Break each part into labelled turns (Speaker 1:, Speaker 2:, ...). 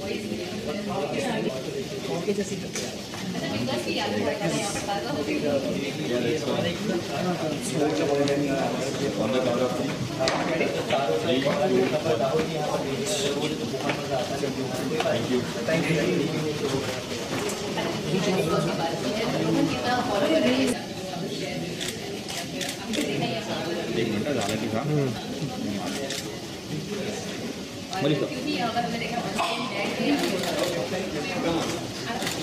Speaker 1: Thank you. Thank you.
Speaker 2: एक minute ज़्यादा की था
Speaker 3: i b o l i h tak?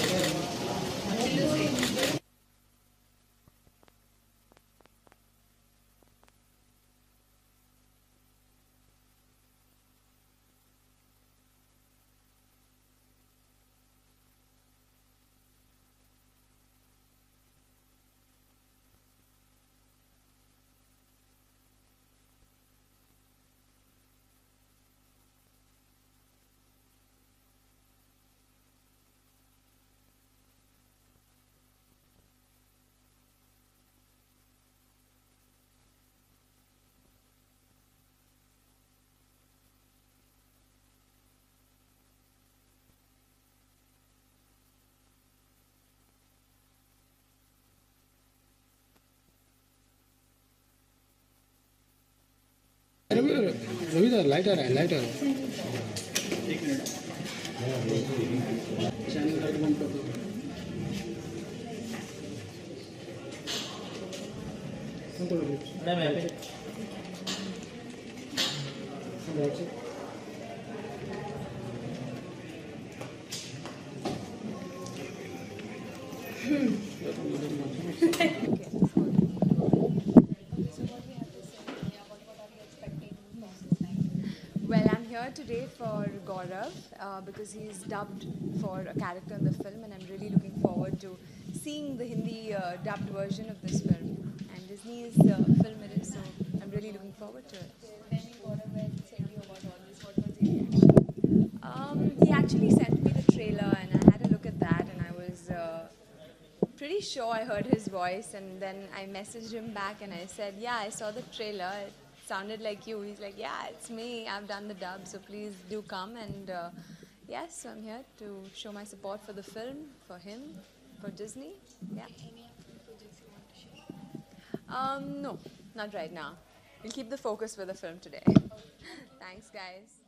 Speaker 3: Lighter है लाइटर है
Speaker 4: एक मिनट चैनल बंद today for Gaurav uh, because he's dubbed for a character in the film, and I'm really looking forward to seeing the Hindi uh, dubbed version of this film. And Disney's uh, film it is, so I'm really looking forward to it. Um, he actually sent me the trailer, and I had a look at that, and I was uh, pretty sure I heard his voice, and then I messaged him back and I said, yeah, I saw the trailer. It sounded like you. He's like, yeah, it's me. I've done the dub, so please do come. And uh, yes, I'm here to show my support for the film, for him, for Disney. Yeah. Um, no, not right now. We'll keep the focus for the film today. Thanks, guys.